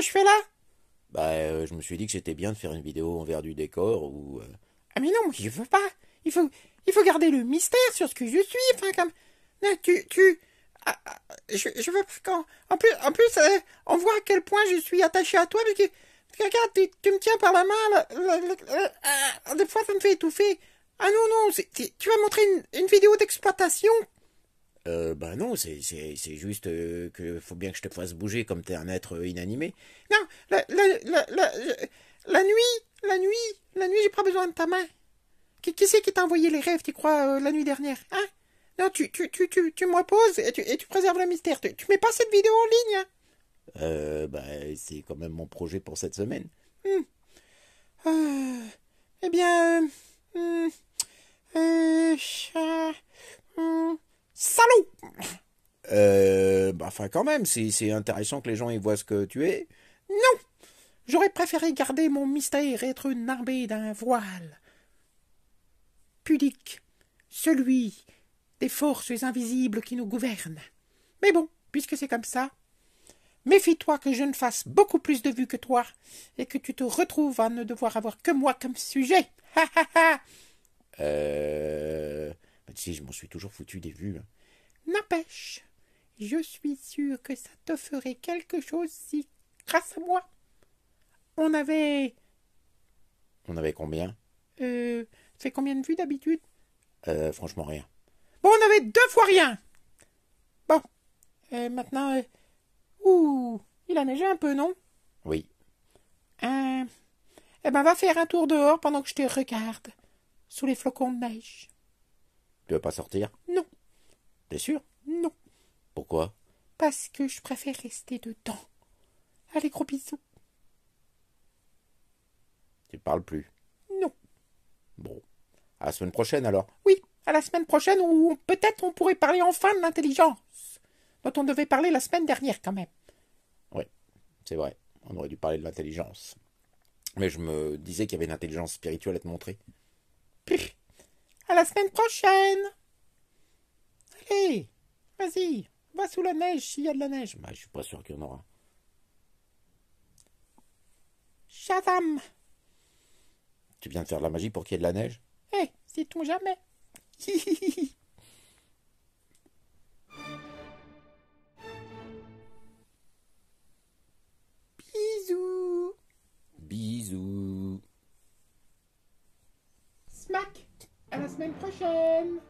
que je fais là? Bah, euh, je me suis dit que c'était bien de faire une vidéo envers du décor ou. euh, Ah mais non, je veux pas. Il faut, il faut garder le mystère sur ce que je suis. Enfin, comme. Non, tu, tu. ah, ah, je, je veux pas quand. En plus, en plus, euh, on voit à quel point je suis attaché à toi parce que. regarde, tu, tu me tiens par la main. Là, là, là, ah, des fois, ça me fait étouffer. Ah non, non, tu vas montrer une, une vidéo d'exploitation. Euh, bah non, c'est, juste euh, que faut bien que je te fasse bouger comme t'es un être euh, inanimé. Non, la, la, la, la, la nuit, la nuit, la nuit, j'ai pas besoin de ta main. Qui, qui c'est qui t'a envoyé les rêves, tu crois, euh, la nuit dernière Hein? Non, tu, tu, tu, tu, tu me reposes et tu, tu préserves le mystère. Tu, tu mets pas cette vidéo en ligne hein? Euh, bah, c'est quand même mon projet pour cette semaine. Euh, Eh bien... Euh, euh, euh, euh, salaud Euh, bah, enfin, quand même, c'est, c'est intéressant que les gens y voient ce que tu es. Non J'aurais préféré garder mon mystère et être narbé d'un voile. Pudique, celui des forces invisibles qui nous gouvernent. Mais bon, puisque c'est comme ça, méfie-toi que je ne fasse beaucoup plus de vues que toi et que tu te retrouves à ne devoir avoir que moi comme sujet. Ha ha ha Euh. Bah, sais, je m'en suis toujours foutu des vues. hein. N'empêche, je suis sûr que ça te ferait quelque chose si, grâce à moi, on avait. On avait combien? Euh, fait combien de vues d'habitude? Euh, franchement, rien. Bon, on avait deux fois rien. Bon, euh, maintenant. euh, Ouh, il a neigé un peu, non? Oui. Euh, Eh ben, va faire un tour dehors pendant que je te regarde. Sous les flocons de neige. Tu veux pas sortir? Non, T'es sûr non, Pourquoi parce que je préfère rester dedans. Allez, gros bisous. Tu parles plus. Non. Bon. À la semaine prochaine alors. Oui, à la semaine prochaine où peut-être on pourrait parler enfin de l'intelligence. Dont on devait parler la semaine dernière quand même. Oui, c'est vrai. On aurait dû parler de l'intelligence. Mais je me disais qu'il y avait une intelligence spirituelle à te montrer. Pff, À la semaine prochaine. Allez, vas-y, va sous la neige s'il y a de la neige. Bah, je suis pas sûr qu'il y en aura. Shazam Tu viens de faire de la magie pour qu'il y ait de la neige? Eh, sait-on jamais Bisous Bisous. Smack À la semaine prochaine